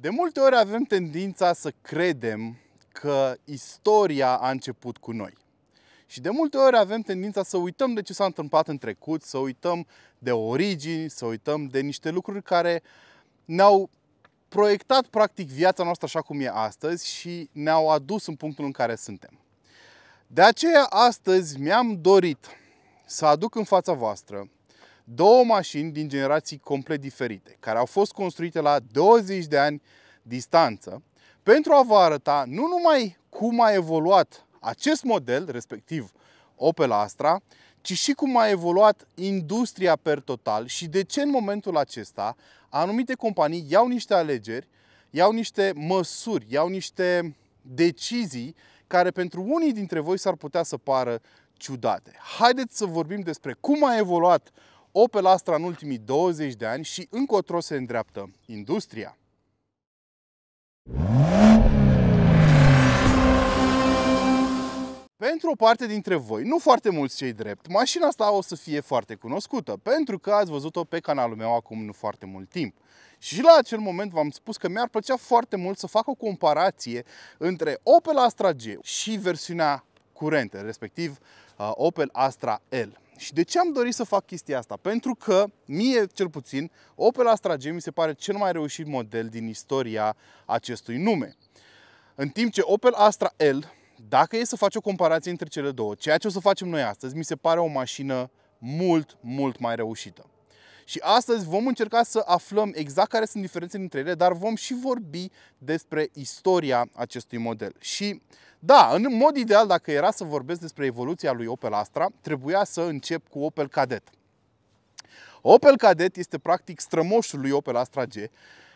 De multe ori avem tendința să credem că istoria a început cu noi. Și de multe ori avem tendința să uităm de ce s-a întâmplat în trecut, să uităm de origini, să uităm de niște lucruri care ne-au proiectat practic viața noastră așa cum e astăzi și ne-au adus în punctul în care suntem. De aceea astăzi mi-am dorit să aduc în fața voastră două mașini din generații complet diferite, care au fost construite la 20 de ani distanță, pentru a vă arăta nu numai cum a evoluat acest model, respectiv Opel Astra, ci și cum a evoluat industria per total și de ce în momentul acesta anumite companii iau niște alegeri, iau niște măsuri, iau niște decizii care pentru unii dintre voi s-ar putea să pară ciudate. Haideți să vorbim despre cum a evoluat Opel Astra în ultimii 20 de ani și încotro se îndreaptă industria. Pentru o parte dintre voi, nu foarte mulți cei drept, mașina asta o să fie foarte cunoscută, pentru că ați văzut-o pe canalul meu acum nu foarte mult timp. Și la acel moment v-am spus că mi-ar plăcea foarte mult să fac o comparație între Opel Astra G și versiunea curentă, respectiv uh, Opel Astra L. Și de ce am dorit să fac chestia asta? Pentru că, mie cel puțin, Opel Astra G mi se pare cel mai reușit model din istoria acestui nume. În timp ce Opel Astra L, dacă e să faci o comparație între cele două, ceea ce o să facem noi astăzi, mi se pare o mașină mult, mult mai reușită. Și astăzi vom încerca să aflăm exact care sunt diferențele dintre ele, dar vom și vorbi despre istoria acestui model. Și da, în mod ideal, dacă era să vorbesc despre evoluția lui Opel Astra, trebuia să încep cu Opel Cadet. Opel Cadet este practic strămoșul lui Opel Astra G,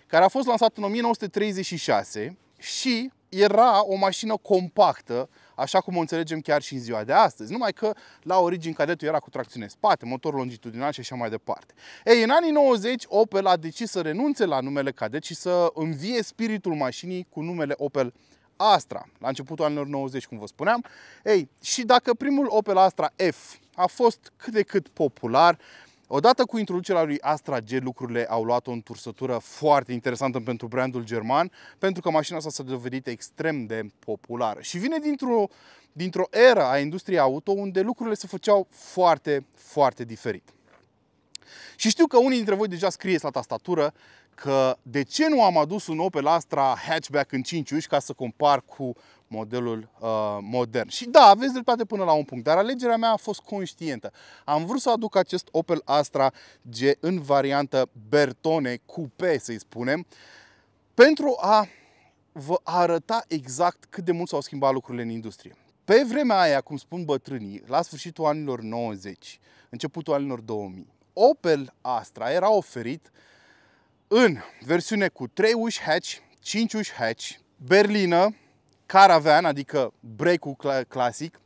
care a fost lansat în 1936 și era o mașină compactă, așa cum o înțelegem chiar și în ziua de astăzi. Numai că la origine cadetul era cu tracțiune spate, motor longitudinal și așa mai departe. Ei, în anii 90 Opel a decis să renunțe la numele cadet și să învie spiritul mașinii cu numele Opel Astra, la începutul anilor 90, cum vă spuneam. Ei, și dacă primul Opel Astra F a fost cât de cât popular, Odată cu introducerea lui Astra G, lucrurile au luat o întursătură foarte interesantă pentru brandul german, pentru că mașina asta s-a dovedit extrem de populară. Și vine dintr-o, dintr-o era a industriei auto unde lucrurile se făceau foarte, foarte diferit. Și știu că unii dintre voi deja scrieți la tastatură că de ce nu am adus un Opel Astra hatchback în 5 uși ca să compar cu modelul uh, modern. Și da, aveți dreptate până la un punct, dar alegerea mea a fost conștientă. Am vrut să aduc acest Opel Astra G în variantă Bertone Coupe, să-i spunem, pentru a vă arăta exact cât de mult s-au schimbat lucrurile în industrie. Pe vremea aia, cum spun bătrânii, la sfârșitul anilor 90, începutul anilor 2000, Opel Astra era oferit în versiune cu 3 uși hatch, 5 uși hatch, berlină, caravan, adică break-ul clasic,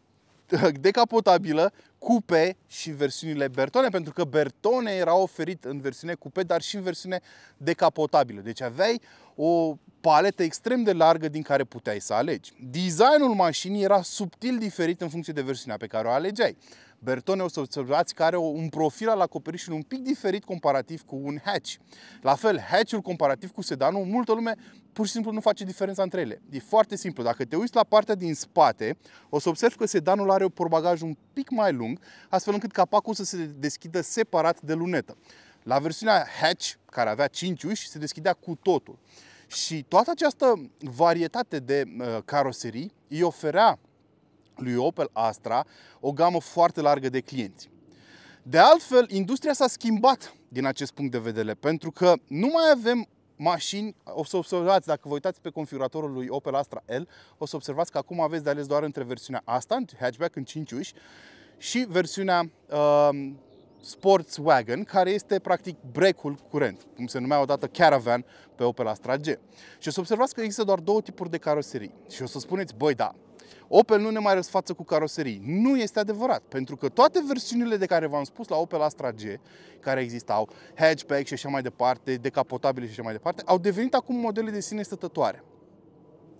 decapotabilă, cupe și versiunile Bertone, pentru că Bertone era oferit în versiune cupe, dar și în versiune decapotabilă. Deci aveai o paletă extrem de largă din care puteai să alegi. Designul mașinii era subtil diferit în funcție de versiunea pe care o alegeai. Bertone o să observați că are un profil al acoperișului un pic diferit comparativ cu un hatch. La fel, hatch-ul comparativ cu sedanul, multă lume pur și simplu nu face diferența între ele. E foarte simplu. Dacă te uiți la partea din spate, o să observi că sedanul are un porbagaj un pic mai lung, astfel încât capacul să se deschidă separat de lunetă. La versiunea hatch, care avea 5 uși, se deschidea cu totul. Și toată această varietate de uh, caroserii îi oferea lui Opel Astra o gamă foarte largă de clienți. De altfel, industria s-a schimbat din acest punct de vedere, pentru că nu mai avem mașini, o să observați, dacă vă uitați pe configuratorul lui Opel Astra L, o să observați că acum aveți de ales doar între versiunea asta, hatchback în 5 uși, și versiunea uh, Sports Wagon, care este practic break-ul curent, cum se numea odată Caravan pe Opel Astra G. Și o să observați că există doar două tipuri de caroserii. Și o să spuneți, băi, da, Opel nu ne mai răsfață cu caroserii. Nu este adevărat, pentru că toate versiunile de care v-am spus la Opel Astra G, care existau, hatchback și așa mai departe, decapotabile și așa mai departe, au devenit acum modele de sine stătătoare.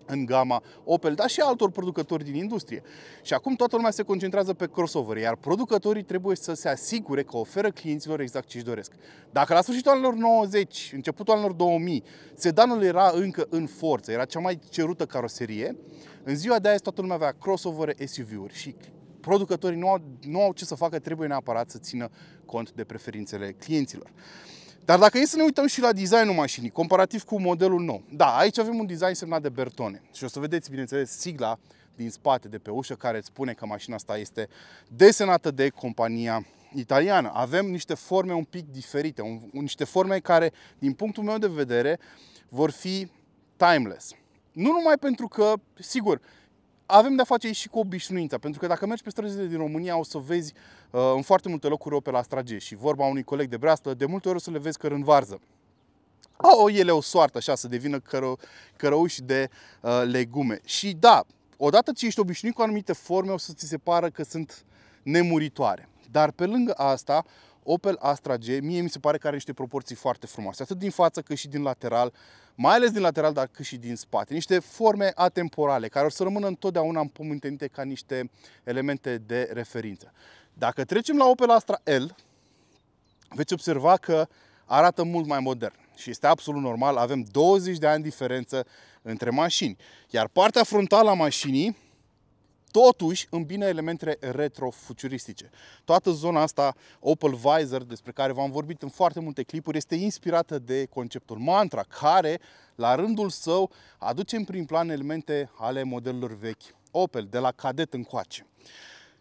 În gama Opel, dar și altor producători din industrie. Și acum toată lumea se concentrează pe crossover, iar producătorii trebuie să se asigure că oferă clienților exact ce își doresc. Dacă la sfârșitul anilor 90, începutul anilor 2000, sedanul era încă în forță, era cea mai cerută caroserie, în ziua de azi toată lumea avea crossover SUV-uri și producătorii nu au, nu au ce să facă, trebuie neapărat să țină cont de preferințele clienților. Dar dacă e să ne uităm și la designul mașinii, comparativ cu modelul nou, da, aici avem un design semnat de Bertone și o să vedeți, bineînțeles, sigla din spate de pe ușă care îți spune că mașina asta este desenată de compania italiană. Avem niște forme un pic diferite, un, niște forme care, din punctul meu de vedere, vor fi timeless. Nu numai pentru că, sigur, avem de-a face și cu obișnuința, pentru că dacă mergi pe străzile din România o să vezi uh, în foarte multe locuri Opel Astra și vorba unui coleg de breaslă, de multe ori o să le vezi în varză. Au ele o soartă așa să devină cără, cărăuși de uh, legume. Și da, odată ce ești obișnuit cu anumite forme, o să ți se pară că sunt nemuritoare. Dar pe lângă asta, Opel Astra G, mie mi se pare că are niște proporții foarte frumoase, atât din față cât și din lateral, mai ales din lateral, dar cât și din spate. Niște forme atemporale, care o să rămână întotdeauna împământenite ca niște elemente de referință. Dacă trecem la Opel Astra L, veți observa că arată mult mai modern și este absolut normal, avem 20 de ani diferență între mașini. Iar partea frontală a mașinii totuși îmbină elemente retrofuturistice. Toată zona asta, Opel Visor, despre care v-am vorbit în foarte multe clipuri, este inspirată de conceptul Mantra, care, la rândul său, aduce în prim plan elemente ale modelelor vechi Opel, de la cadet încoace.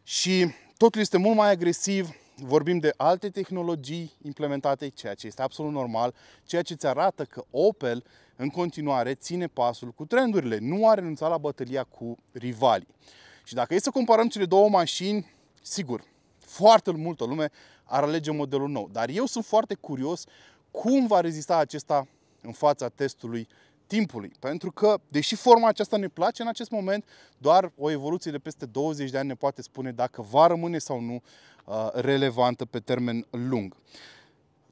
Și totul este mult mai agresiv, vorbim de alte tehnologii implementate, ceea ce este absolut normal, ceea ce îți arată că Opel în continuare ține pasul cu trendurile, nu a renunțat la bătălia cu rivalii. Și dacă e să comparăm cele două mașini, sigur, foarte multă lume ar alege modelul nou. Dar eu sunt foarte curios cum va rezista acesta în fața testului timpului. Pentru că, deși forma aceasta ne place în acest moment, doar o evoluție de peste 20 de ani ne poate spune dacă va rămâne sau nu uh, relevantă pe termen lung.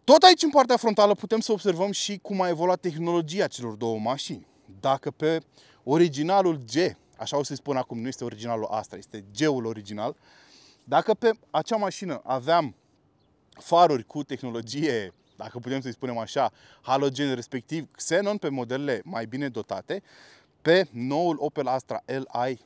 Tot aici, în partea frontală, putem să observăm și cum a evoluat tehnologia celor două mașini. Dacă pe originalul G așa o să-i spun acum, nu este originalul Astra, este G-ul original. Dacă pe acea mașină aveam faruri cu tehnologie, dacă putem să-i spunem așa, halogen, respectiv xenon pe modelele mai bine dotate, pe noul Opel Astra L ai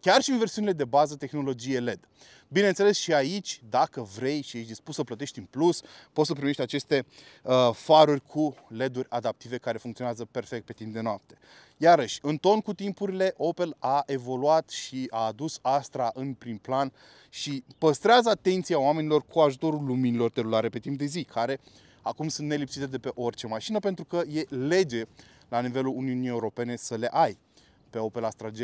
chiar și în versiunile de bază tehnologie LED. Bineînțeles și aici, dacă vrei și ești dispus să plătești în plus, poți să primești aceste uh, faruri cu LED-uri adaptive care funcționează perfect pe timp de noapte. Iarăși, în ton cu timpurile, Opel a evoluat și a adus Astra în prim plan și păstrează atenția oamenilor cu ajutorul luminilor telulare pe timp de zi, care acum sunt nelipsite de pe orice mașină pentru că e lege la nivelul Uniunii Europene să le ai. Pe Opel Astra G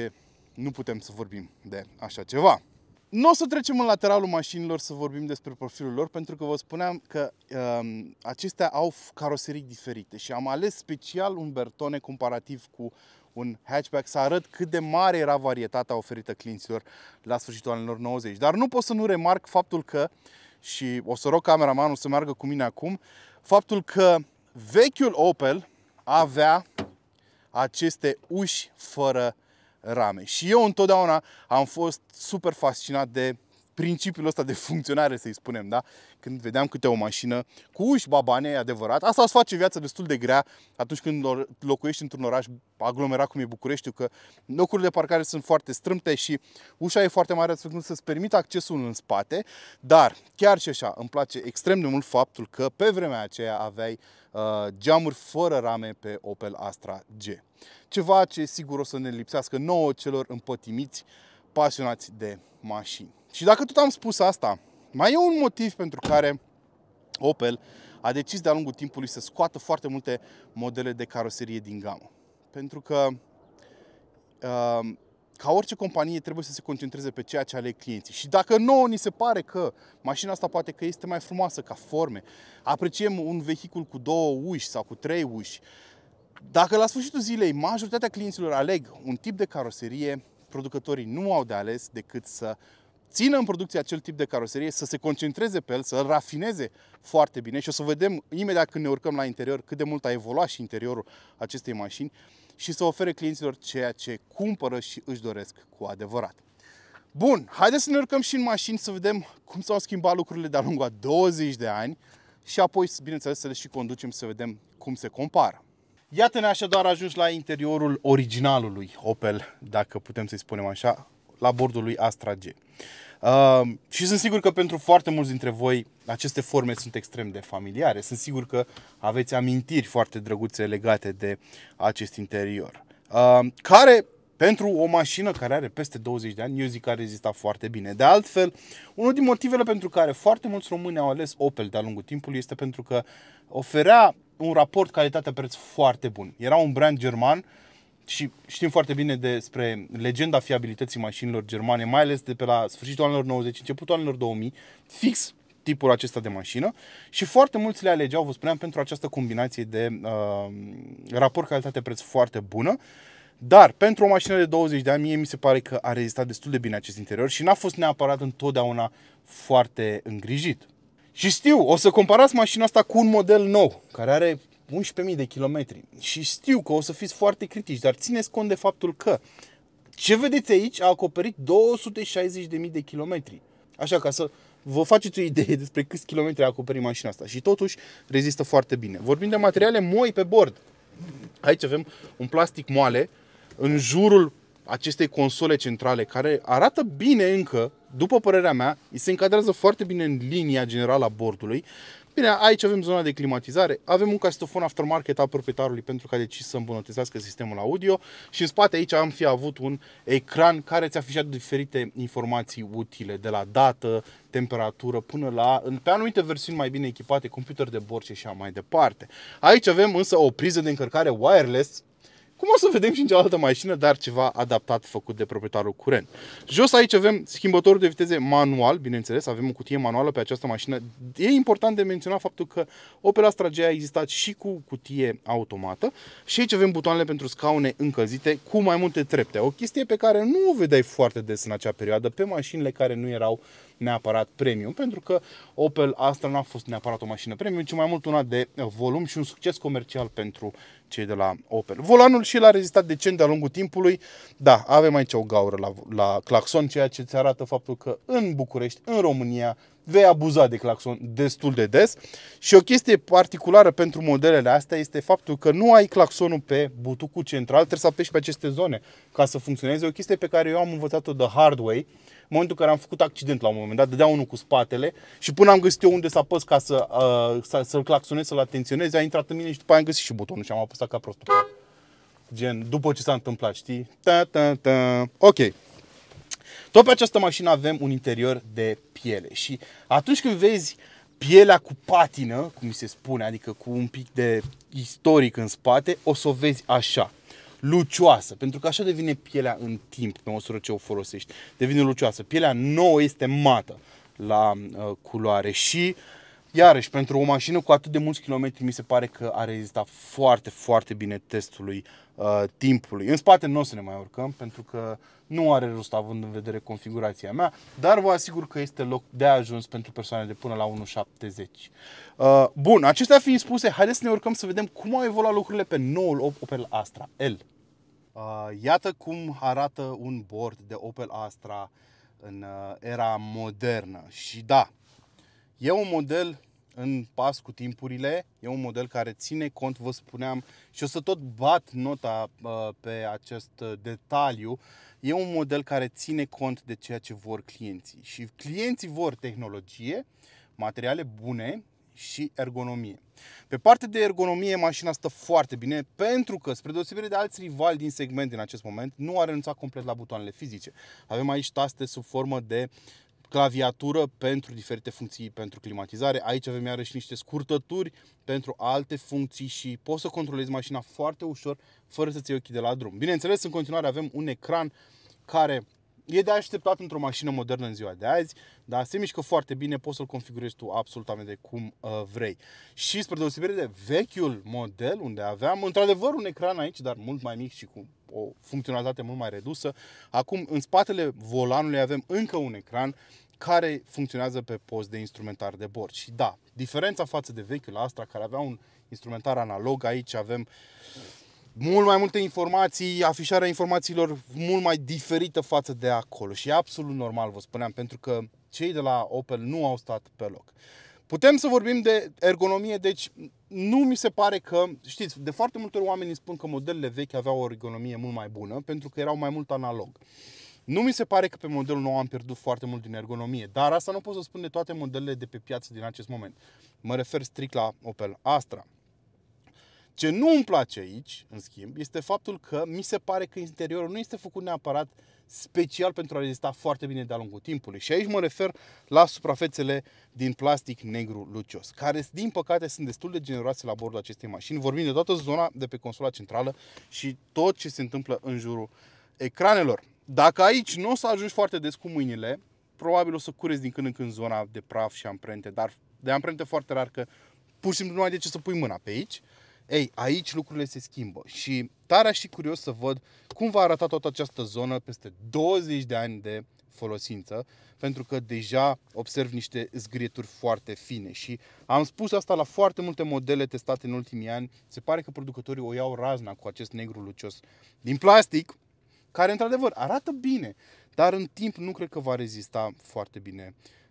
nu putem să vorbim de așa ceva. Nu o să trecem în lateralul mașinilor să vorbim despre profilul lor, pentru că vă spuneam că um, acestea au caroserii diferite și am ales special un Bertone comparativ cu un hatchback să arăt cât de mare era varietatea oferită clienților la sfârșitul anilor 90. Dar nu pot să nu remarc faptul că, și o să rog cameramanul să meargă cu mine acum, faptul că vechiul Opel avea aceste uși fără rame. Și eu întotdeauna am fost super fascinat de principiul ăsta de funcționare, să-i spunem, da? Când vedeam câte o mașină cu uși babane, adevărat. Asta îți face viața destul de grea atunci când locuiești într-un oraș aglomerat cum e Bucureștiul, că locurile de parcare sunt foarte strâmte și ușa e foarte mare astfel să-ți permită accesul în spate, dar chiar și așa îmi place extrem de mult faptul că pe vremea aceea aveai uh, geamuri fără rame pe Opel Astra G. Ceva ce sigur o să ne lipsească nouă celor împătimiți pasionați de mașini. Și dacă tot am spus asta, mai e un motiv pentru care Opel a decis de-a lungul timpului să scoată foarte multe modele de caroserie din gamă. Pentru că uh, ca orice companie trebuie să se concentreze pe ceea ce ale clienții. Și dacă nouă ni se pare că mașina asta poate că este mai frumoasă ca forme, apreciem un vehicul cu două uși sau cu trei uși, dacă la sfârșitul zilei majoritatea clienților aleg un tip de caroserie, producătorii nu au de ales decât să țină în producție acel tip de caroserie, să se concentreze pe el, să-l rafineze foarte bine și o să vedem imediat când ne urcăm la interior cât de mult a evoluat și interiorul acestei mașini și să ofere clienților ceea ce cumpără și își doresc cu adevărat. Bun, haideți să ne urcăm și în mașini să vedem cum s-au schimbat lucrurile de-a lungul a 20 de ani și apoi, bineînțeles, să le și conducem să vedem cum se compară. Iată-ne așadar ajuns la interiorul originalului Opel, dacă putem să-i spunem așa, la bordul lui Astra G. Uh, și sunt sigur că pentru foarte mulți dintre voi aceste forme sunt extrem de familiare. Sunt sigur că aveți amintiri foarte drăguțe legate de acest interior. Uh, care pentru o mașină care are peste 20 de ani, eu zic că a rezistat foarte bine. De altfel, unul din motivele pentru care foarte mulți români au ales Opel de-a lungul timpului este pentru că oferea un raport calitate-preț foarte bun. Era un brand german și știm foarte bine despre legenda fiabilității mașinilor germane, mai ales de pe la sfârșitul anilor 90, începutul anilor 2000, fix tipul acesta de mașină și foarte mulți le alegeau, vă spuneam, pentru această combinație de uh, raport calitate-preț foarte bună. Dar pentru o mașină de 20 de ani, mie mi se pare că a rezistat destul de bine acest interior și n-a fost neapărat întotdeauna foarte îngrijit. Și știu, o să comparați mașina asta cu un model nou, care are 11.000 de kilometri. Și știu că o să fiți foarte critici, dar țineți cont de faptul că ce vedeți aici a acoperit 260.000 de kilometri. Așa ca să vă faceți o idee despre câți kilometri a acoperit mașina asta. Și totuși rezistă foarte bine. Vorbim de materiale moi pe bord. Aici avem un plastic moale în jurul acestei console centrale care arată bine încă, după părerea mea, îi se încadrează foarte bine în linia generală a bordului. Bine, aici avem zona de climatizare, avem un castofon aftermarket al proprietarului pentru că a decis să îmbunătățească sistemul audio și în spate aici am fi avut un ecran care ți afișat diferite informații utile, de la dată, temperatură, până la, pe anumite versiuni mai bine echipate, computer de bord și așa mai departe. Aici avem însă o priză de încărcare wireless cum o să vedem și în cealaltă mașină, dar ceva adaptat făcut de proprietarul curent. Jos aici avem schimbătorul de viteze manual, bineînțeles, avem o cutie manuală pe această mașină. E important de menționat faptul că Opel Astra G a existat și cu cutie automată și aici avem butoanele pentru scaune încălzite cu mai multe trepte. O chestie pe care nu o vedeai foarte des în acea perioadă pe mașinile care nu erau neapărat premium, pentru că Opel Astra n-a fost neapărat o mașină premium, ci mai mult una de volum și un succes comercial pentru cei de la Opel. Volanul și el a rezistat decent de-a lungul timpului. Da, avem aici o gaură la, la claxon, ceea ce îți arată faptul că în București, în România, vei abuza de claxon destul de des. Și o chestie particulară pentru modelele astea este faptul că nu ai claxonul pe butucul central, trebuie să apeși pe aceste zone ca să funcționeze. O chestie pe care eu am învățat-o de hard way în momentul în care am făcut accident la un moment dat, dădea unul cu spatele și până am găsit eu unde să apăs ca să, uh, să, să-l claxonez, să-l atenționez, a intrat în mine și după aia am găsit și butonul și am apăsat ca prostul pe Gen, după ce s-a întâmplat, știi? Ta, ta, ta. Ok. Tot pe această mașină avem un interior de piele și atunci când vezi pielea cu patină, cum se spune, adică cu un pic de istoric în spate, o să o vezi așa lucioasă, pentru că așa devine pielea în timp, pe măsură ce o folosești. Devine lucioasă. Pielea nouă este mată la uh, culoare și Iarăși, pentru o mașină cu atât de mulți kilometri, mi se pare că a rezistat foarte, foarte bine testului uh, timpului. În spate nu o să ne mai urcăm, pentru că nu are rost având în vedere configurația mea, dar vă asigur că este loc de ajuns pentru persoane de până la 1,70. Uh, bun, acestea fiind spuse, haideți să ne urcăm să vedem cum au evoluat lucrurile pe noul Opel Astra L. Uh, iată cum arată un bord de Opel Astra în uh, era modernă. Și da, e un model în pas cu timpurile, e un model care ține cont, vă spuneam, și o să tot bat nota uh, pe acest uh, detaliu, e un model care ține cont de ceea ce vor clienții. Și clienții vor tehnologie, materiale bune și ergonomie. Pe partea de ergonomie, mașina stă foarte bine pentru că, spre deosebire de alți rivali din segment din acest moment, nu a renunțat complet la butoanele fizice. Avem aici taste sub formă de claviatură pentru diferite funcții pentru climatizare. Aici avem iarăși niște scurtături pentru alte funcții și poți să controlezi mașina foarte ușor fără să-ți iei ochii de la drum. Bineînțeles, în continuare avem un ecran care e de așteptat într-o mașină modernă în ziua de azi, dar se mișcă foarte bine, poți să-l configurezi tu absolutamente cum uh, vrei. Și spre deosebire de vechiul model, unde aveam într-adevăr un ecran aici, dar mult mai mic și cu o funcționalitate mult mai redusă. Acum, în spatele volanului avem încă un ecran care funcționează pe post de instrumentar de bord. Și da, diferența față de vechiul Astra, care avea un instrumentar analog, aici avem mult mai multe informații, afișarea informațiilor mult mai diferită față de acolo. Și e absolut normal, vă spuneam, pentru că cei de la Opel nu au stat pe loc. Putem să vorbim de ergonomie, deci nu mi se pare că, știți, de foarte multe ori oamenii spun că modelele vechi aveau o ergonomie mult mai bună pentru că erau mai mult analog. Nu mi se pare că pe modelul nou am pierdut foarte mult din ergonomie, dar asta nu pot să spun de toate modelele de pe piață din acest moment. Mă refer strict la Opel Astra. Ce nu îmi place aici, în schimb, este faptul că mi se pare că interiorul nu este făcut neapărat special pentru a rezista foarte bine de-a lungul timpului. Și aici mă refer la suprafețele din plastic negru lucios, care, din păcate, sunt destul de generoase la bordul acestei mașini. Vorbim de toată zona de pe consola centrală și tot ce se întâmplă în jurul ecranelor. Dacă aici nu o să ajungi foarte des cu mâinile, probabil o să cureți din când în când zona de praf și amprente, dar de amprente foarte rar că pur și simplu nu ai de ce să pui mâna pe aici. Ei, aici lucrurile se schimbă și tare și curios să văd cum va arăta toată această zonă peste 20 de ani de folosință, pentru că deja observ niște zgrieturi foarte fine și am spus asta la foarte multe modele testate în ultimii ani. Se pare că producătorii o iau razna cu acest negru lucios din plastic, care într-adevăr arată bine, dar în timp nu cred că va rezista foarte bine uh,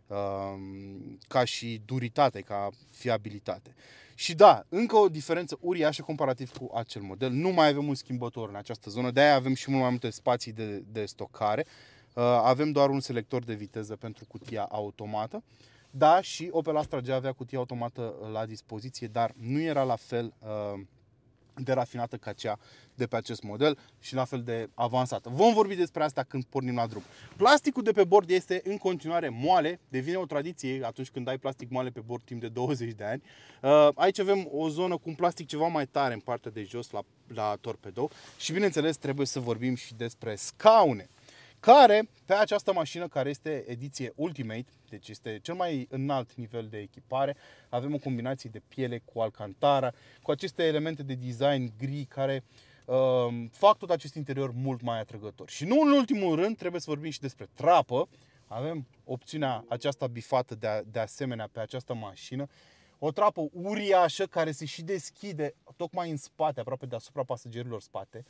ca și duritate, ca fiabilitate. Și da, încă o diferență uriașă comparativ cu acel model. Nu mai avem un schimbător în această zonă, de-aia avem și mult mai multe spații de, de stocare. Uh, avem doar un selector de viteză pentru cutia automată. Da, și Opel Astra G avea cutia automată la dispoziție, dar nu era la fel uh, de rafinată ca cea de pe acest model și la fel de avansată. Vom vorbi despre asta când pornim la drum. Plasticul de pe bord este în continuare moale, devine o tradiție atunci când ai plastic moale pe bord timp de 20 de ani. Uh, aici avem o zonă cu un plastic ceva mai tare în partea de jos la, la torpedo și bineînțeles trebuie să vorbim și despre scaune care pe această mașină care este ediție Ultimate, deci este cel mai înalt nivel de echipare, avem o combinație de piele cu alcantara, cu aceste elemente de design gri care uh, fac tot acest interior mult mai atrăgător. Și nu în ultimul rând trebuie să vorbim și despre trapă. Avem opțiunea aceasta bifată de, a, de asemenea pe această mașină. O trapă uriașă care se și deschide tocmai în spate, aproape deasupra pasagerilor spate,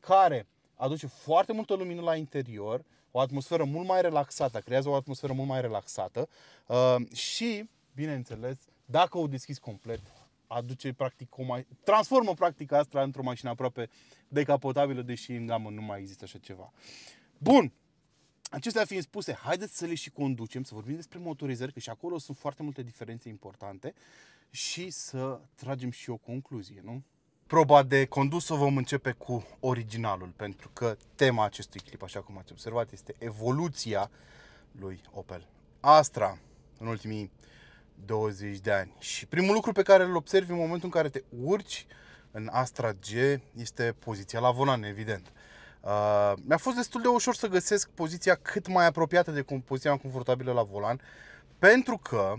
care aduce foarte multă lumină la interior, o atmosferă mult mai relaxată, creează o atmosferă mult mai relaxată uh, și, bineînțeles, dacă o deschizi complet, aduce practic o mai... transformă practic asta într-o mașină aproape decapotabilă, deși în gamă nu mai există așa ceva. Bun, Acestea fiind spuse, haideți să le și conducem, să vorbim despre motorizări, că și acolo sunt foarte multe diferențe importante și să tragem și o concluzie, nu? Proba de condus o vom începe cu originalul, pentru că tema acestui clip, așa cum ați observat, este evoluția lui Opel Astra în ultimii 20 de ani. Și primul lucru pe care îl observi în momentul în care te urci în Astra G este poziția la volan, evident. Uh, mi-a fost destul de ușor să găsesc poziția cât mai apropiată de poziția confortabilă la volan, pentru că,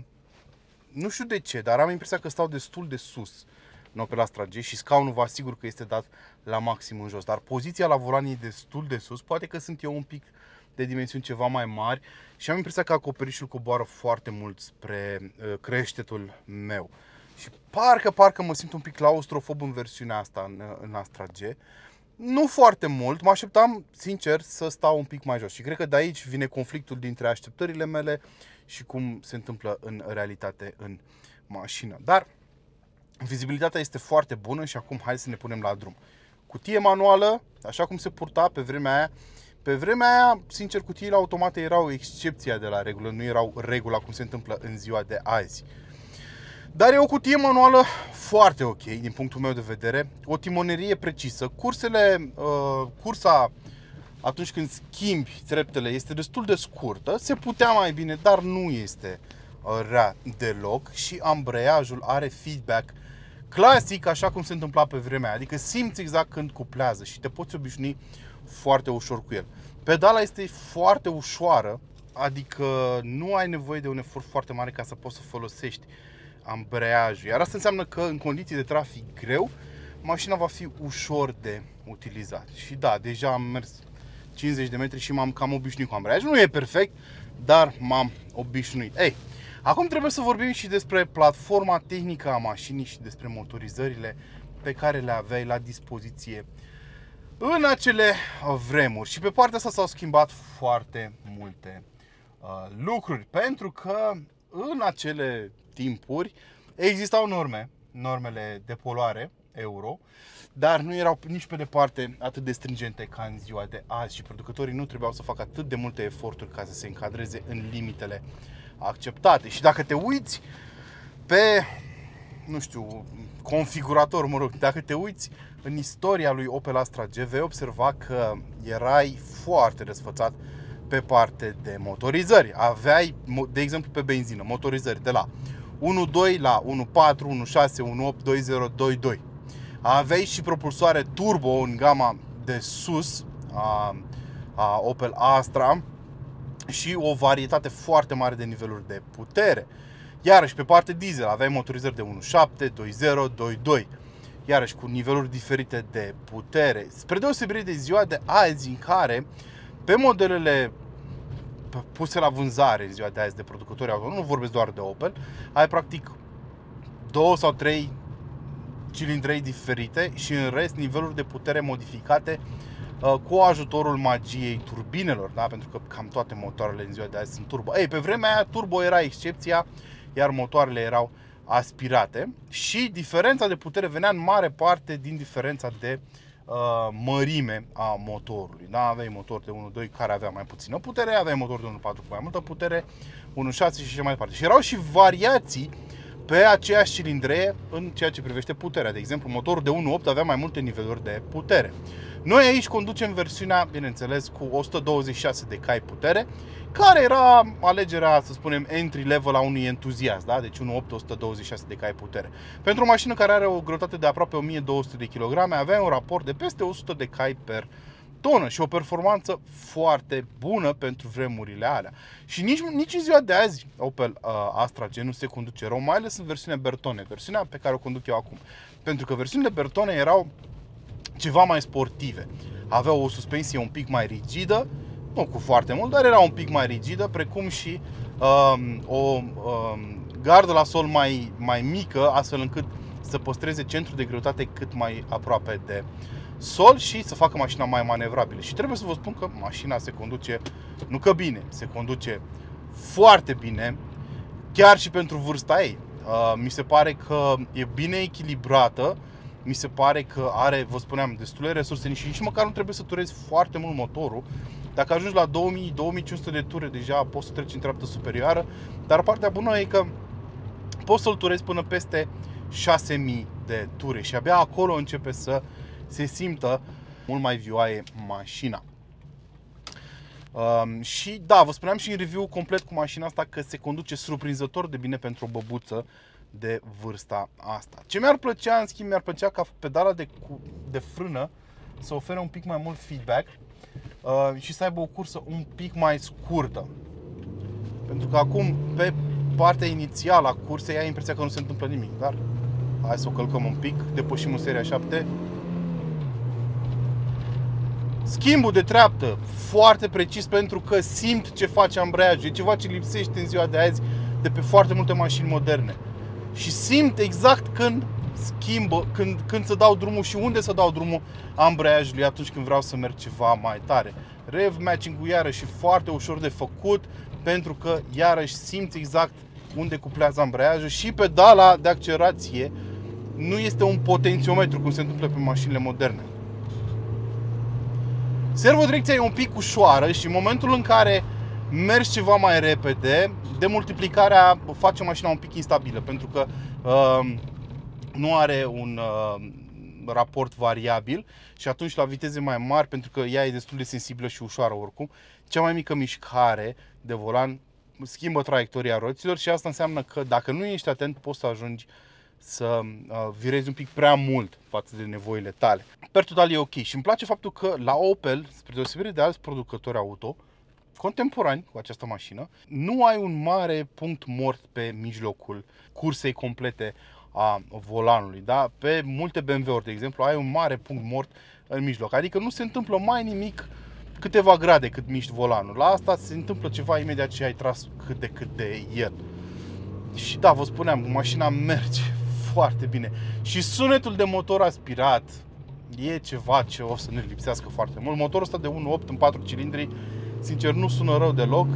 nu știu de ce, dar am impresia că stau destul de sus. Uh, în Opel Astra G și scaunul vă asigur că este dat la maxim în jos. Dar poziția la volan e destul de sus, poate că sunt eu un pic de dimensiuni ceva mai mari și am impresia că acoperișul coboară foarte mult spre uh, creștetul meu. Și parcă, parcă mă simt un pic claustrofob în versiunea asta, în, în Astra G. Nu foarte mult, mă așteptam, sincer, să stau un pic mai jos. Și cred că de aici vine conflictul dintre așteptările mele și cum se întâmplă în realitate în mașină. Dar Vizibilitatea este foarte bună și acum hai să ne punem la drum. Cutie manuală, așa cum se purta pe vremea aia, pe vremea aia, sincer, cutiile automate erau excepția de la regulă, nu erau regula cum se întâmplă în ziua de azi. Dar e o cutie manuală foarte ok din punctul meu de vedere, o timonerie precisă. Cursele, uh, cursa atunci când schimbi treptele este destul de scurtă, se putea mai bine, dar nu este uh, rea deloc și ambreiajul are feedback clasic, așa cum se întâmpla pe vremea aia. Adică simți exact când cuplează și te poți obișnui foarte ușor cu el. Pedala este foarte ușoară, adică nu ai nevoie de un efort foarte mare ca să poți să folosești ambreiajul. Iar asta înseamnă că în condiții de trafic greu mașina va fi ușor de utilizat. Și da, deja am mers 50 de metri și m-am cam obișnuit cu ambreiaj. Nu e perfect, dar m-am obișnuit. Ei, acum trebuie să vorbim și despre platforma tehnică a mașinii și despre motorizările pe care le aveai la dispoziție în acele vremuri. Și pe partea asta s-au schimbat foarte multe uh, lucruri, pentru că în acele timpuri existau norme, normele de poluare euro, dar nu erau nici pe departe atât de stringente ca în ziua de azi și producătorii nu trebuiau să facă atât de multe eforturi ca să se încadreze în limitele acceptate. Și dacă te uiți pe, nu știu, configurator, mă rog, dacă te uiți în istoria lui Opel Astra G, vei observa că erai foarte desfățat pe parte de motorizări. Aveai, de exemplu, pe benzină, motorizări de la 1.2 la 1.4, 1.6, 1.8, 2.0, 2.2. Aveai și propulsoare turbo în gama de sus a, a Opel Astra și o varietate foarte mare de niveluri de putere. Iarăși pe partea diesel aveai motorizări de 1.7, 2.0, 2.2 iarăși cu niveluri diferite de putere. Spre deosebire de ziua de azi în care pe modelele puse la vânzare în ziua de azi de producători auto, nu vorbesc doar de Opel, ai practic două sau trei cilindrei diferite și în rest niveluri de putere modificate uh, cu ajutorul magiei turbinelor, da? pentru că cam toate motoarele în ziua de azi sunt turbo. Ei, pe vremea aia turbo era excepția, iar motoarele erau aspirate și diferența de putere venea în mare parte din diferența de uh, mărime a motorului. Da? Aveai motor de 1.2 care avea mai puțină putere, aveai motor de 1.4 cu mai multă putere, 1.6 și așa mai departe. Și erau și variații pe aceeași cilindre în ceea ce privește puterea. De exemplu, motorul de 1.8 avea mai multe niveluri de putere. Noi aici conducem versiunea, bineînțeles, cu 126 de cai putere, care era alegerea, să spunem, entry level a unui entuziast, da? deci 1.8 126 de cai putere. Pentru o mașină care are o greutate de aproape 1200 de kg, avea un raport de peste 100 de cai per tonă și o performanță foarte bună pentru vremurile alea. Și nici, nici în ziua de azi Opel uh, Astra G nu se conduce rău, mai ales în versiunea Bertone, versiunea pe care o conduc eu acum. Pentru că versiunile Bertone erau ceva mai sportive. Aveau o suspensie un pic mai rigidă, nu cu foarte mult, dar era un pic mai rigidă, precum și um, o um, gardă la sol mai, mai mică, astfel încât să păstreze centrul de greutate cât mai aproape de sol și să facă mașina mai manevrabilă. Și trebuie să vă spun că mașina se conduce, nu că bine, se conduce foarte bine, chiar și pentru vârsta ei. Uh, mi se pare că e bine echilibrată, mi se pare că are, vă spuneam, destule resurse și nici măcar nu trebuie să turezi foarte mult motorul. Dacă ajungi la 2000-2500 de ture, deja poți să treci în treaptă superioară, dar partea bună e că poți să-l turezi până peste 6000 de ture și abia acolo începe să se simtă mult mai vioaie mașina. Um, și da, vă spuneam și în review complet cu mașina asta că se conduce surprinzător de bine pentru o băbuță de vârsta asta. Ce mi-ar plăcea, în schimb, mi-ar plăcea ca pedala de, de frână să ofere un pic mai mult feedback uh, și să aibă o cursă un pic mai scurtă. Pentru că acum, pe partea inițială a cursei, ai impresia că nu se întâmplă nimic, dar hai să o călcăm un pic, depășim în seria 7. Schimbul de treaptă, foarte precis pentru că simt ce face ambreiajul, e ceva ce lipsește în ziua de azi de pe foarte multe mașini moderne și simt exact când schimbă, când, când să dau drumul și unde să dau drumul ambreiajului atunci când vreau să merg ceva mai tare. Rev matching-ul iarăși foarte ușor de făcut pentru că iarăși simți exact unde cuplează ambreiajul și pedala de accelerație nu este un potențiometru cum se întâmplă pe mașinile moderne. Servodirecția e un pic ușoară și în momentul în care mergi ceva mai repede, demultiplicarea face mașina un pic instabilă pentru că uh, nu are un uh, raport variabil și atunci la viteze mai mari, pentru că ea e destul de sensibilă și ușoară oricum, cea mai mică mișcare de volan schimbă traiectoria roților și asta înseamnă că dacă nu ești atent poți să ajungi să uh, virezi un pic prea mult față de nevoile tale. Per total e ok și îmi place faptul că la Opel, spre deosebire de alți producători auto, contemporani cu această mașină, nu ai un mare punct mort pe mijlocul cursei complete a volanului. Da? Pe multe BMW-uri, de exemplu, ai un mare punct mort în mijloc. Adică nu se întâmplă mai nimic câteva grade cât miști volanul. La asta se întâmplă ceva imediat ce ai tras cât de cât de el. Și da, vă spuneam, mașina merge foarte bine. Și sunetul de motor aspirat e ceva ce o să ne lipsească foarte mult. Motorul ăsta de 1.8 în 4 cilindri, sincer, nu sună rău deloc.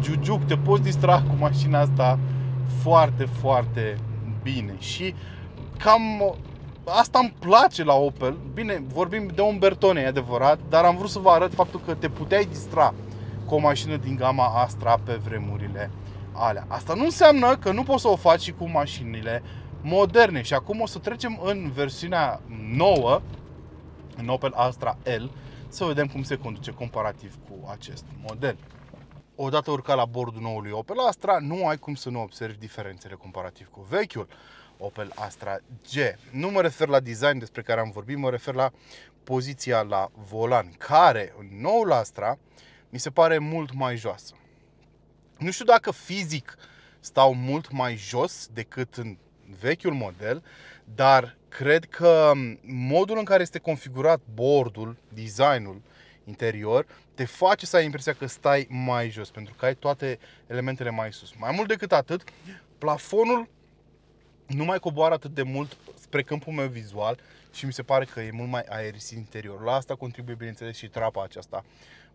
Giugiuc, te poți distra cu mașina asta foarte, foarte bine. Și cam asta îmi place la Opel. Bine, vorbim de un Bertone, e adevărat, dar am vrut să vă arăt faptul că te puteai distra cu o mașină din gama Astra pe vremurile alea. Asta nu înseamnă că nu poți să o faci și cu mașinile moderne. Și acum o să trecem în versiunea nouă, în Opel Astra L, să vedem cum se conduce comparativ cu acest model. Odată urcat la bordul noului Opel Astra, nu ai cum să nu observi diferențele comparativ cu vechiul Opel Astra G. Nu mă refer la design despre care am vorbit, mă refer la poziția la volan, care în noul Astra mi se pare mult mai joasă. Nu știu dacă fizic stau mult mai jos decât în vechiul model, dar cred că modul în care este configurat bordul, designul interior, te face să ai impresia că stai mai jos, pentru că ai toate elementele mai sus. Mai mult decât atât, plafonul nu mai coboară atât de mult spre câmpul meu vizual și mi se pare că e mult mai aerisit interior. La asta contribuie, bineînțeles, și trapa aceasta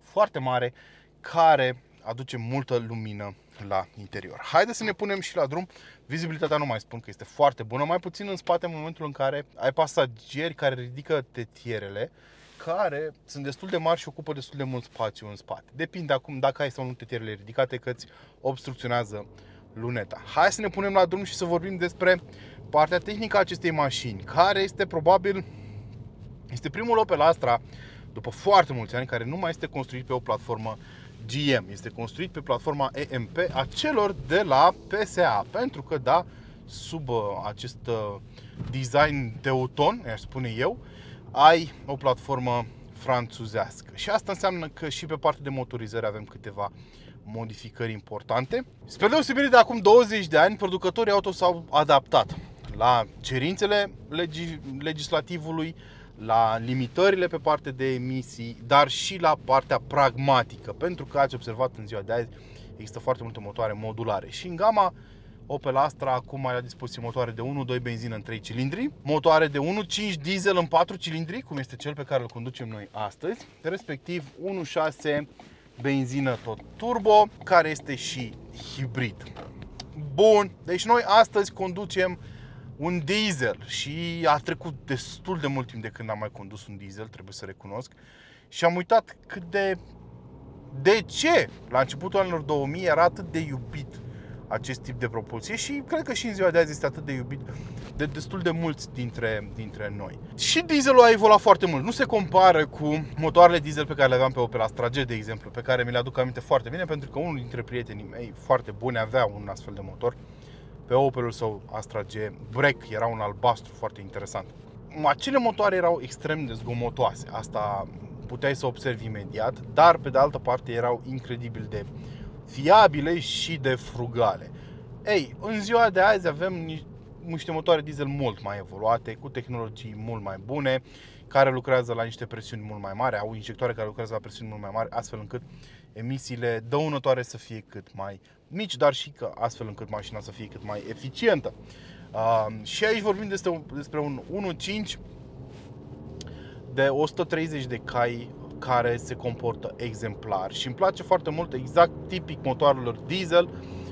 foarte mare, care aduce multă lumină la interior. Haideți să ne punem și la drum. Vizibilitatea nu mai spun că este foarte bună, mai puțin în spate în momentul în care ai pasageri care ridică tetierele, care sunt destul de mari și ocupă destul de mult spațiu în spate. Depinde acum dacă ai sau nu tetierele ridicate, că îți obstrucționează luneta. Hai să ne punem la drum și să vorbim despre partea tehnică a acestei mașini, care este probabil este primul Opel Astra după foarte mulți ani care nu mai este construit pe o platformă GM. Este construit pe platforma EMP a celor de la PSA. Pentru că, da, sub uh, acest uh, design teuton, aș spune eu, ai o platformă franțuzească. Și asta înseamnă că și pe partea de motorizare avem câteva modificări importante. Spre deosebire de acum 20 de ani, producătorii auto s-au adaptat la cerințele legi- legislativului, la limitările pe partea de emisii, dar și la partea pragmatică, pentru că ați observat în ziua de azi există foarte multe motoare modulare și în gama Opel Astra acum ai la dispoziție motoare de 1-2 benzină în 3 cilindri, motoare de 1.5 diesel în 4 cilindri, cum este cel pe care îl conducem noi astăzi, respectiv 1.6 benzină tot turbo, care este și hibrid. Bun, deci noi astăzi conducem un diesel și a trecut destul de mult timp de când am mai condus un diesel, trebuie să recunosc. Și am uitat cât de... De ce la începutul anilor 2000 era atât de iubit acest tip de propulsie și cred că și în ziua de azi este atât de iubit de destul de mulți dintre, dintre noi. Și dieselul a evoluat foarte mult. Nu se compară cu motoarele diesel pe care le aveam pe Opel Astra G, de exemplu, pe care mi le aduc aminte foarte bine pentru că unul dintre prietenii mei foarte buni avea un astfel de motor pe Opelul său Astra G. Break era un albastru foarte interesant. Acele motoare erau extrem de zgomotoase, asta puteai să observi imediat, dar pe de altă parte erau incredibil de fiabile și de frugale. Ei, în ziua de azi avem niște motoare diesel mult mai evoluate, cu tehnologii mult mai bune, care lucrează la niște presiuni mult mai mari, au injectoare care lucrează la presiuni mult mai mari, astfel încât emisiile dăunătoare să fie cât mai mici, dar și că astfel încât mașina să fie cât mai eficientă. Uh, și aici vorbim despre, despre un 1.5 de 130 de cai care se comportă exemplar și îmi place foarte mult, exact tipic motoarelor diesel,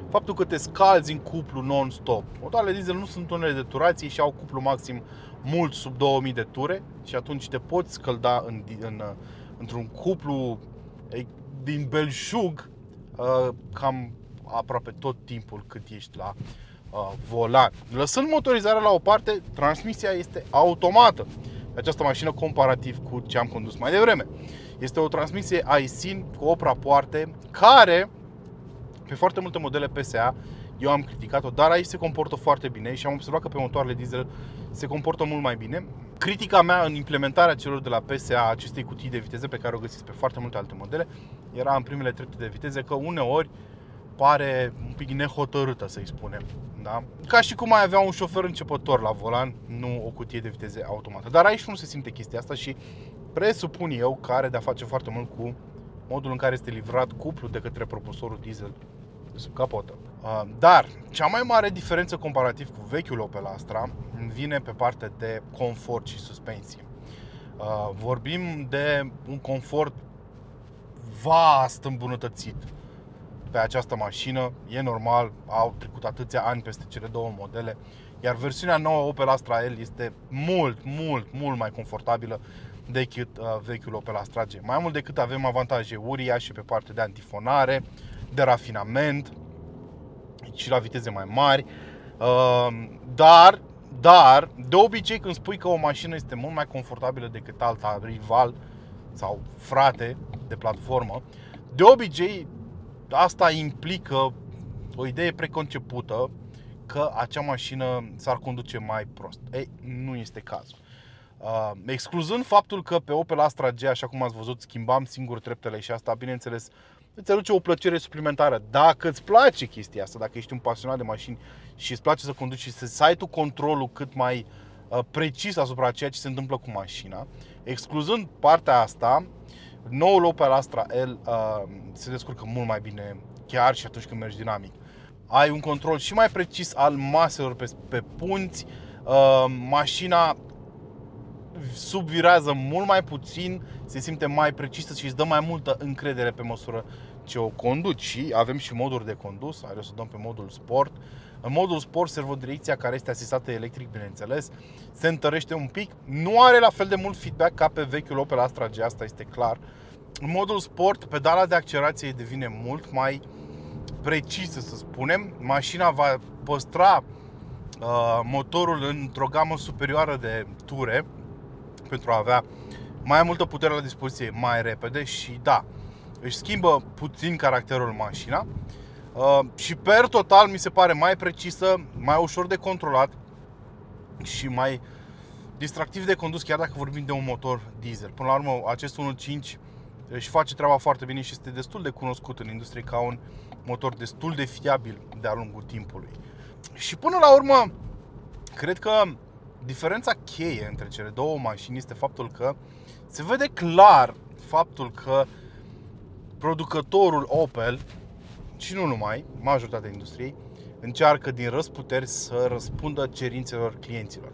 faptul că te scalzi în cuplu non-stop. Motoarele diesel nu sunt unele de turație și au cuplu maxim mult sub 2000 de ture și atunci te poți scălda în, în, într-un cuplu din belșug uh, cam aproape tot timpul cât ești la uh, volan. Lăsând motorizarea la o parte, transmisia este automată. Această mașină comparativ cu ce am condus mai devreme. Este o transmisie iSIN cu 8 rapoarte care pe foarte multe modele PSA eu am criticat-o, dar aici se comportă foarte bine și am observat că pe motoarele diesel se comportă mult mai bine. Critica mea în implementarea celor de la PSA, acestei cutii de viteze pe care o găsiți pe foarte multe alte modele, era în primele trepte de viteze că uneori pare un pic nehotărâtă, să-i spunem. Da? Ca și cum mai avea un șofer începător la volan, nu o cutie de viteze automată. Dar aici nu se simte chestia asta și presupun eu că are de-a face foarte mult cu modul în care este livrat cuplu de către propulsorul diesel de sub capotă. Uh, dar cea mai mare diferență comparativ cu vechiul Opel Astra vine pe partea de confort și suspensie. Uh, vorbim de un confort vast îmbunătățit pe această mașină. E normal, au trecut atâția ani peste cele două modele, iar versiunea nouă Opel Astra L este mult, mult, mult mai confortabilă decât uh, vechiul Opel Astra G. Mai mult decât avem avantaje uriașe pe partea de antifonare, de rafinament și la viteze mai mari. Uh, dar, dar, de obicei când spui că o mașină este mult mai confortabilă decât alta rival sau frate de platformă, de obicei asta implică o idee preconcepută că acea mașină s-ar conduce mai prost. Ei, nu este cazul. Uh, excluzând faptul că pe Opel Astra G, așa cum ați văzut, schimbam singur treptele și asta, bineînțeles, îți aduce o plăcere suplimentară. Dacă îți place chestia asta, dacă ești un pasionat de mașini și îți place să conduci și să ai tu controlul cât mai uh, precis asupra ceea ce se întâmplă cu mașina, excluzând partea asta, noul Opel Astra L uh, se descurcă mult mai bine chiar și atunci când mergi dinamic. Ai un control și mai precis al maselor pe, pe punți, uh, mașina subvirează mult mai puțin, se simte mai precisă și îți dă mai multă încredere pe măsură ce o conduci. Și avem și moduri de condus, are să dăm pe modul sport. În modul sport, servodirecția care este asistată electric, bineînțeles, se întărește un pic. Nu are la fel de mult feedback ca pe vechiul Opel Astra G, asta este clar. În modul sport, pedala de accelerație devine mult mai precisă, să spunem. Mașina va păstra uh, motorul într-o gamă superioară de ture, pentru a avea mai multă putere la dispoziție mai repede și da, își schimbă puțin caracterul mașina uh, și per total mi se pare mai precisă, mai ușor de controlat și mai distractiv de condus chiar dacă vorbim de un motor diesel. Până la urmă, acest 1.5 își face treaba foarte bine și este destul de cunoscut în industrie ca un motor destul de fiabil de-a lungul timpului. Și până la urmă, cred că diferența cheie între cele două mașini este faptul că se vede clar faptul că producătorul Opel și nu numai, majoritatea industriei, încearcă din răsputeri să răspundă cerințelor clienților.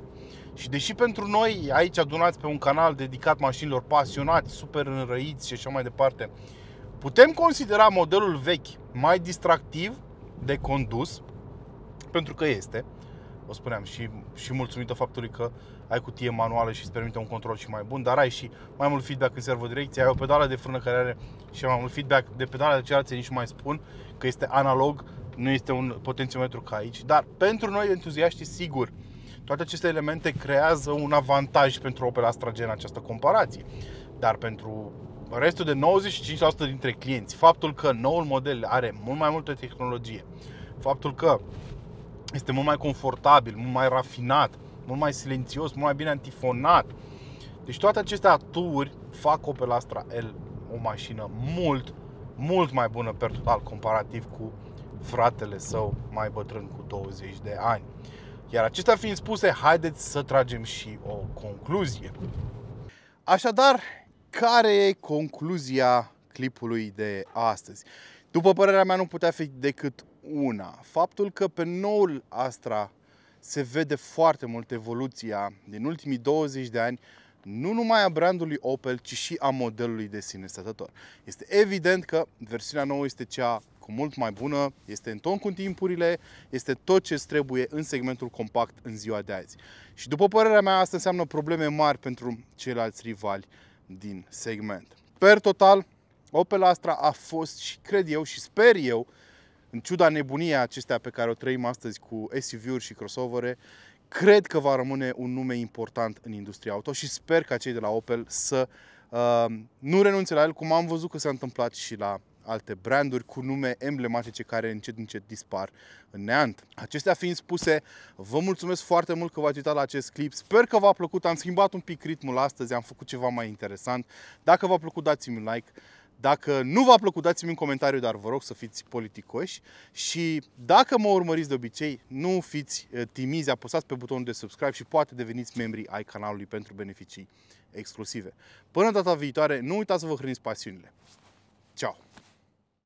Și deși pentru noi aici adunați pe un canal dedicat mașinilor pasionați, super înrăiți și așa mai departe, putem considera modelul vechi mai distractiv de condus, pentru că este, o spuneam, și, și mulțumită faptului că ai cutie manuală și îți permite un control și mai bun, dar ai și mai mult feedback în servodirecție, ai o pedală de frână care are și mai mult feedback de pedală de accelerație, nici nu mai spun că este analog, nu este un potențiometru ca aici, dar pentru noi entuziaști, sigur, toate aceste elemente creează un avantaj pentru Opel Astra G în această comparație. Dar pentru restul de 95% dintre clienți, faptul că noul model are mult mai multă tehnologie, faptul că este mult mai confortabil, mult mai rafinat, mult mai silențios, mult mai bine antifonat. Deci toate aceste aturi fac Opel Astra L o mașină mult, mult mai bună per total comparativ cu fratele său mai bătrân cu 20 de ani. Iar acestea fiind spuse, haideți să tragem și o concluzie. Așadar, care e concluzia clipului de astăzi? După părerea mea, nu putea fi decât una. Faptul că pe noul Astra se vede foarte mult evoluția din ultimii 20 de ani, nu numai a brandului Opel, ci și a modelului de sine stătător. Este evident că versiunea nouă este cea cu mult mai bună, este în ton cu timpurile, este tot ce trebuie în segmentul compact în ziua de azi. Și după părerea mea, asta înseamnă probleme mari pentru ceilalți rivali din segment. Per total, Opel Astra a fost și cred eu și sper eu, în ciuda nebuniei acestea pe care o trăim astăzi cu SUV-uri și crossovere, cred că va rămâne un nume important în industria auto și sper ca cei de la Opel să uh, nu renunțe la el, cum am văzut că s-a întâmplat și la alte branduri cu nume emblematice care încet încet dispar în neant. Acestea fiind spuse, vă mulțumesc foarte mult că v-ați uitat la acest clip. Sper că v-a plăcut. Am schimbat un pic ritmul astăzi, am făcut ceva mai interesant. Dacă v-a plăcut, dați-mi un like. Dacă nu v-a plăcut, dați-mi un comentariu, dar vă rog să fiți politicoși și dacă mă urmăriți de obicei, nu fiți uh, timizi, apăsați pe butonul de subscribe și poate deveniți membri ai canalului pentru beneficii exclusive. Până data viitoare, nu uitați să vă hrăniți pasiunile. Ciao!